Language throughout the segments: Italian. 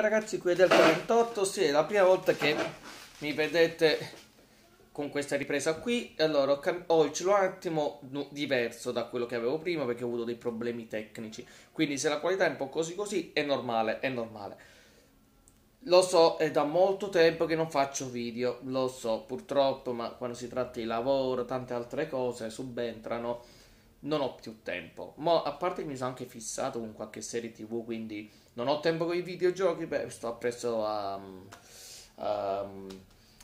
ragazzi qui è del 48 sì, è la prima volta che mi vedete con questa ripresa qui. Allora ho, ho il cellulare un attimo diverso da quello che avevo prima perché ho avuto dei problemi tecnici. Quindi se la qualità è un po' così così è normale è normale. Lo so è da molto tempo che non faccio video. Lo so purtroppo ma quando si tratta di lavoro tante altre cose subentrano non ho più tempo. Ma a parte mi sono anche fissato con qualche serie TV, quindi non ho tempo con i videogiochi, beh, sto appresso a, a,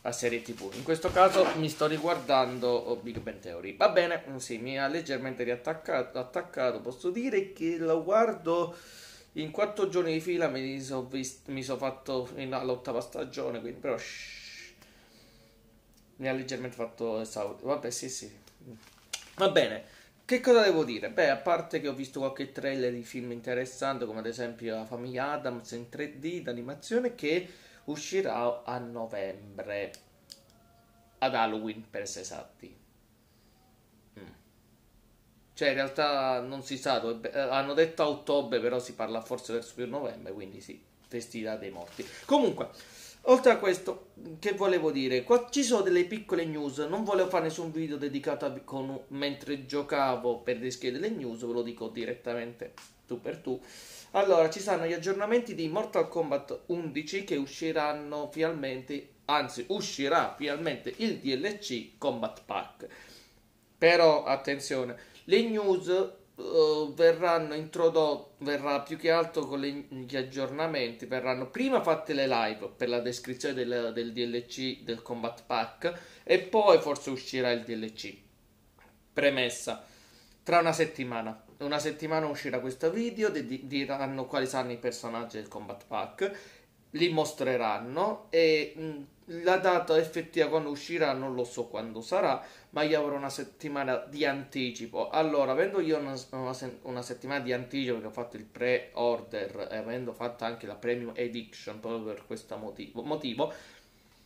a serie TV. In questo caso mi sto riguardando Big Bang Theory. Va bene, sì, mi ha leggermente riattaccato, attaccato, posso dire che lo guardo in quattro giorni di fila mi sono so fatto all'ottava stagione, quindi però shh, mi ha leggermente fatto esaurito. Vabbè, sì, sì. Va bene. Che cosa devo dire? Beh, a parte che ho visto qualche trailer di film interessante, come ad esempio La famiglia Adams in 3D d'animazione, che uscirà a novembre, ad Halloween per essere esatti. Mm. Cioè, in realtà non si sa, dove, eh, hanno detto a ottobre, però si parla forse verso più novembre, quindi sì, festività dei morti. Comunque, Oltre a questo, che volevo dire? Qua ci sono delle piccole news. Non volevo fare nessun video dedicato a con, mentre giocavo per rischiare delle news, ve lo dico direttamente tu per tu. Allora, ci saranno gli aggiornamenti di Mortal Kombat 11 che usciranno finalmente, anzi, uscirà finalmente il DLC Combat Pack. Però, attenzione, le news uh, verranno introdotti, verrà più che altro con le, gli aggiornamenti, verranno prima fatte le live per la descrizione del, del DLC del Combat Pack e poi forse uscirà il DLC. Premessa, tra una settimana. Una settimana uscirà questo video, di, diranno quali saranno i personaggi del Combat Pack, li mostreranno e... Mh, la data effettiva quando uscirà non lo so quando sarà, ma io avrò una settimana di anticipo. Allora, avendo io una, una, una settimana di anticipo perché ho fatto il pre-order e avendo fatto anche la Premium Edition proprio per questo motivo, motivo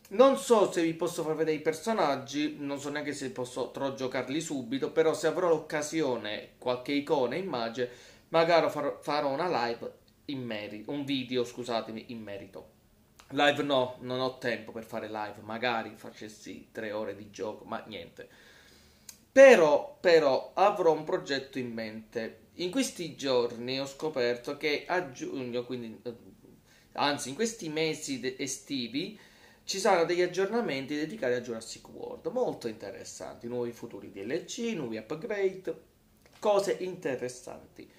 non so se vi posso far vedere i personaggi, non so neanche se posso giocarli subito, però se avrò l'occasione, qualche icona, immagine, magari farò una live in merito, un video, scusatemi, in merito. Live no, non ho tempo per fare live, magari facessi tre ore di gioco, ma niente. Però, però, avrò un progetto in mente. In questi giorni ho scoperto che a giugno, quindi, eh, anzi in questi mesi estivi, ci saranno degli aggiornamenti dedicati a Jurassic World, molto interessanti, nuovi futuri DLC, nuovi upgrade, cose interessanti.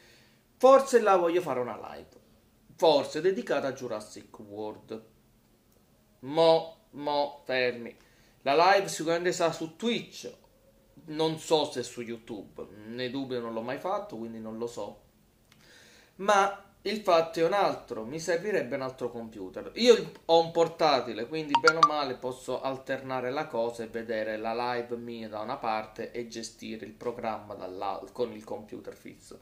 Forse la voglio fare una live, forse dedicata a Jurassic World Mo, mo, fermi. La live sicuramente sarà su Twitch. Non so se su YouTube. Ne dubbio non l'ho mai fatto, quindi non lo so. Ma il fatto è un altro. Mi servirebbe un altro computer. Io ho un portatile, quindi bene o male posso alternare la cosa e vedere la live mia da una parte e gestire il programma con il computer fisso.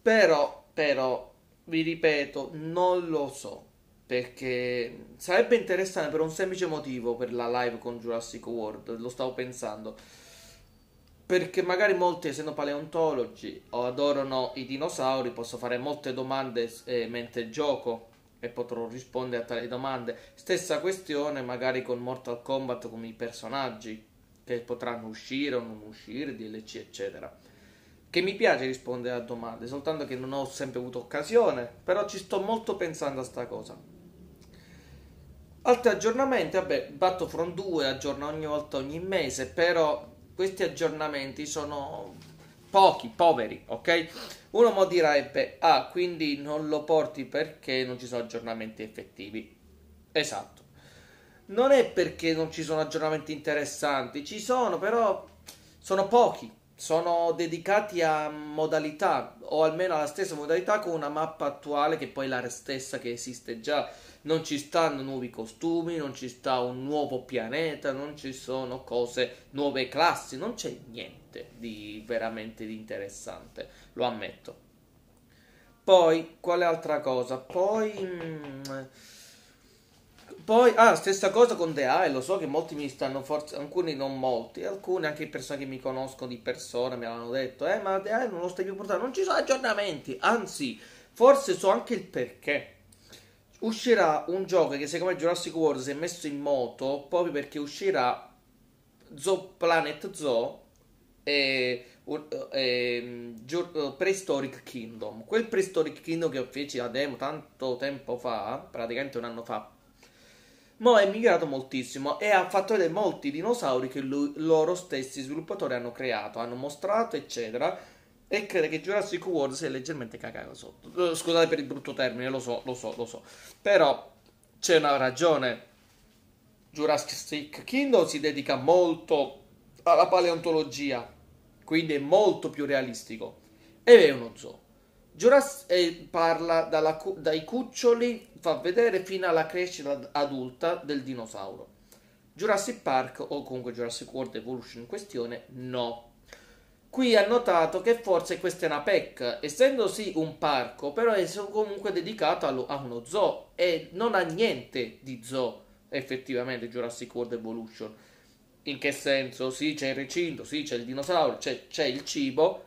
Però, però, vi ripeto, non lo so perché sarebbe interessante per un semplice motivo per la live con Jurassic World, lo stavo pensando. Perché magari molti, essendo paleontologi o adorano i dinosauri, posso fare molte domande eh, mentre gioco e potrò rispondere a tali domande. Stessa questione magari con Mortal Kombat con i personaggi che potranno uscire o non uscire, DLC eccetera. Che mi piace rispondere a domande, soltanto che non ho sempre avuto occasione, però ci sto molto pensando a sta cosa. Altri aggiornamenti, vabbè, Battlefront 2 aggiorna ogni volta, ogni mese, però questi aggiornamenti sono pochi, poveri, ok? Uno mo direbbe, ah, quindi non lo porti perché non ci sono aggiornamenti effettivi. Esatto. Non è perché non ci sono aggiornamenti interessanti, ci sono, però sono pochi. Sono dedicati a modalità, o almeno alla stessa modalità con una mappa attuale che poi è la stessa che esiste già non ci stanno nuovi costumi, non ci sta un nuovo pianeta, non ci sono cose, nuove classi, non c'è niente di veramente interessante, lo ammetto. Poi, quale altra cosa? Poi... Mm, poi, ah, stessa cosa con The Eye, lo so che molti mi stanno, forse, alcuni non molti, alcuni anche persone che mi conoscono di persona mi hanno detto, eh, ma The Eye non lo stai più portando, non ci sono aggiornamenti, anzi, forse so anche il perché uscirà un gioco che secondo me Jurassic World si è messo in moto proprio perché uscirà Zoo Planet Zoo e, e, e Prehistoric Kingdom. Quel Prehistoric Kingdom che feci a demo tanto tempo fa, praticamente un anno fa, ma è migliorato moltissimo e ha fatto vedere molti dinosauri che lui, loro stessi sviluppatori hanno creato, hanno mostrato, eccetera. E crede che Jurassic World sia leggermente cagato sotto. Eh, scusate per il brutto termine, lo so, lo so, lo so. Però c'è una ragione. Jurassic Kingdom si dedica molto alla paleontologia, quindi è molto più realistico. Ed è uno zoo. Jurassic eh, parla dalla, dai cuccioli, fa vedere fino alla crescita adulta del dinosauro. Jurassic Park o comunque Jurassic World Evolution in questione, no. Qui ha notato che forse questa è una PEC, essendo sì un parco, però è comunque dedicato a uno zoo e non ha niente di zoo effettivamente Jurassic World Evolution. In che senso? Sì, c'è il recinto, sì, c'è il dinosauro, c'è, c'è il cibo,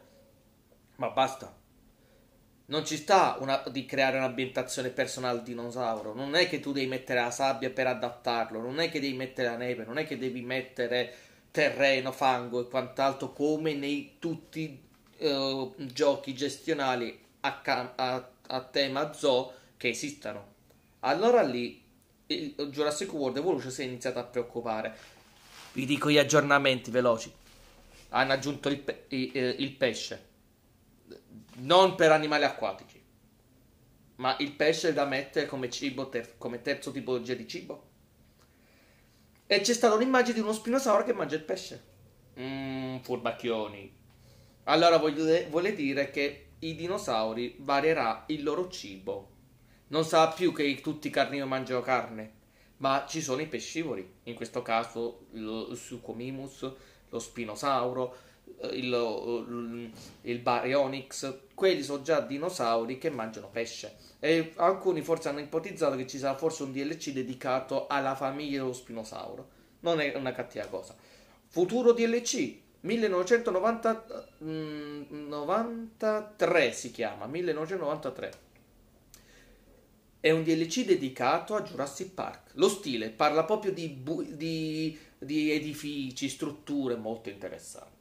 ma basta non ci sta una, di creare un'ambientazione personale al dinosauro. Non è che tu devi mettere la sabbia per adattarlo, non è che devi mettere la neve, non è che devi mettere terreno, fango e quant'altro come nei tutti uh, giochi gestionali a, a, a, tema zoo che esistano. Allora lì il Jurassic World Evolution si è iniziato a preoccupare. Vi dico gli aggiornamenti veloci. Hanno aggiunto il, pe- il, il pesce non per animali acquatici, ma il pesce da mettere come cibo, ter- come terzo tipologia di cibo. E c'è stata un'immagine di uno spinosauro che mangia il pesce. Mmm, furbacchioni. Allora vuole dire che i dinosauri varierà il loro cibo. Non sarà più che tutti i carnivori mangiano carne, ma ci sono i pescivori. In questo caso il Suchomimus, lo spinosauro, il, il Baryonyx, quelli sono già dinosauri che mangiano pesce. E alcuni forse hanno ipotizzato che ci sarà forse un DLC dedicato alla famiglia dello spinosauro. Non è una cattiva cosa. Futuro DLC 1993 mm, si chiama 1993. È un DLC dedicato a Jurassic Park. Lo stile parla proprio di, bu- di, di edifici, strutture molto interessanti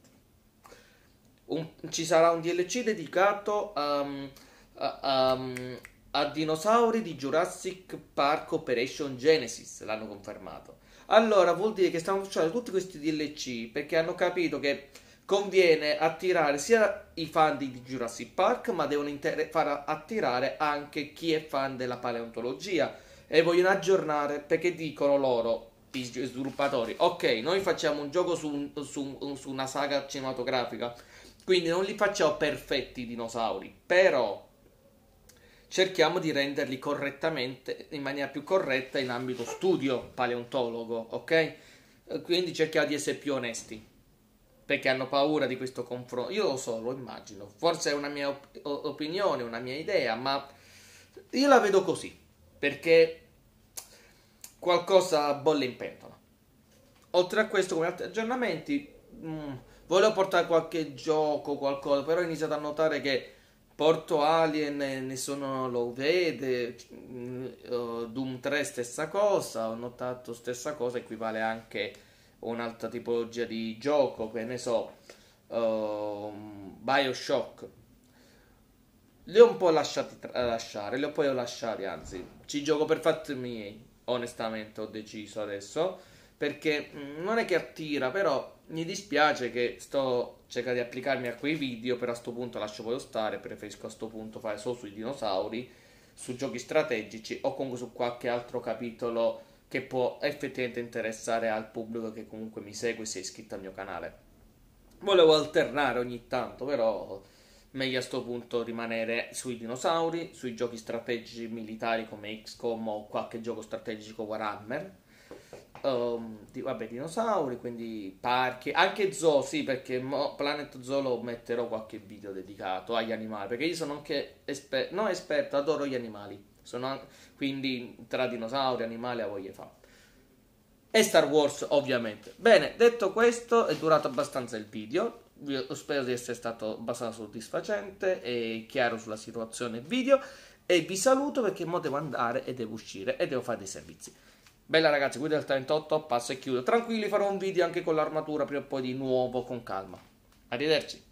un, ci sarà un DLC dedicato um, a, um, a, dinosauri di Jurassic Park Operation Genesis, l'hanno confermato. Allora vuol dire che stanno facendo tutti questi DLC perché hanno capito che conviene attirare sia i fan di Jurassic Park, ma devono inter- far attirare anche chi è fan della paleontologia e vogliono aggiornare perché dicono loro i sviluppatori ok noi facciamo un gioco su, su, su una saga cinematografica quindi non li facciamo perfetti i dinosauri, però cerchiamo di renderli correttamente, in maniera più corretta in ambito studio paleontologo, ok? Quindi cerchiamo di essere più onesti, perché hanno paura di questo confronto. Io lo so, lo immagino, forse è una mia op- opinione, una mia idea, ma io la vedo così, perché qualcosa bolle in pentola. Oltre a questo, come altri aggiornamenti... Mh, mm, Volevo portare qualche gioco, qualcosa, però ho iniziato a notare che Porto Alien nessuno lo vede, uh, Doom 3 stessa cosa, ho notato stessa cosa, equivale anche un'altra tipologia di gioco, che ne so, uh, Bioshock. Li ho un po' lasciati tra- lasciare, li ho poi lasciati, anzi, ci gioco per fatti miei, onestamente ho deciso adesso, perché mh, non è che attira, però mi dispiace che sto cercando di applicarmi a quei video, però a questo punto lascio poi stare, preferisco a questo punto fare solo sui dinosauri, su giochi strategici o comunque su qualche altro capitolo che può effettivamente interessare al pubblico che comunque mi segue e si è iscritto al mio canale. Volevo alternare ogni tanto, però meglio a questo punto rimanere sui dinosauri, sui giochi strategici militari come XCOM o qualche gioco strategico Warhammer um, di, vabbè, dinosauri, quindi parchi, anche zoo, sì, perché Mo Planet Zoo lo metterò qualche video dedicato agli animali, perché io sono anche esperto, non esperto, adoro gli animali, sono, quindi tra dinosauri, animali, a voglia fa. E Star Wars, ovviamente. Bene, detto questo, è durato abbastanza il video. Io spero di essere stato abbastanza soddisfacente e chiaro sulla situazione video. e vi saluto perché mo devo andare e devo uscire e devo fare dei servizi. Bella ragazzi, qui del 38 passo e chiudo. Tranquilli, farò un video anche con l'armatura prima o poi di nuovo con calma. Arrivederci.